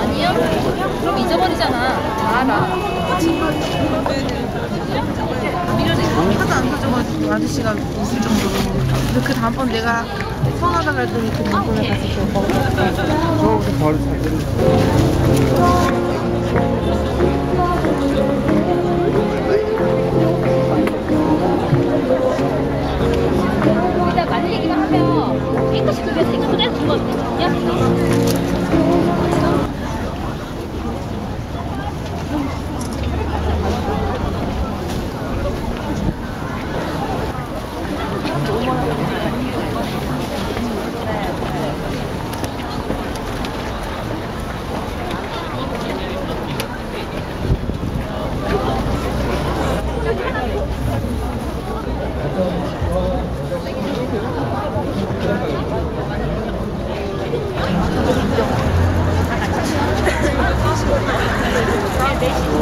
아니요? 그럼 잊어버리잖아. 알아. 하도 안 사줘가지고 아저씨가 웃을 정도로 근데 그 다음번 내가 서운하다 그랬더니 그 다음번에 갔을 때 먹었어 처음부터 바로 잘 应该是这个应该不带锁的你要锁 내신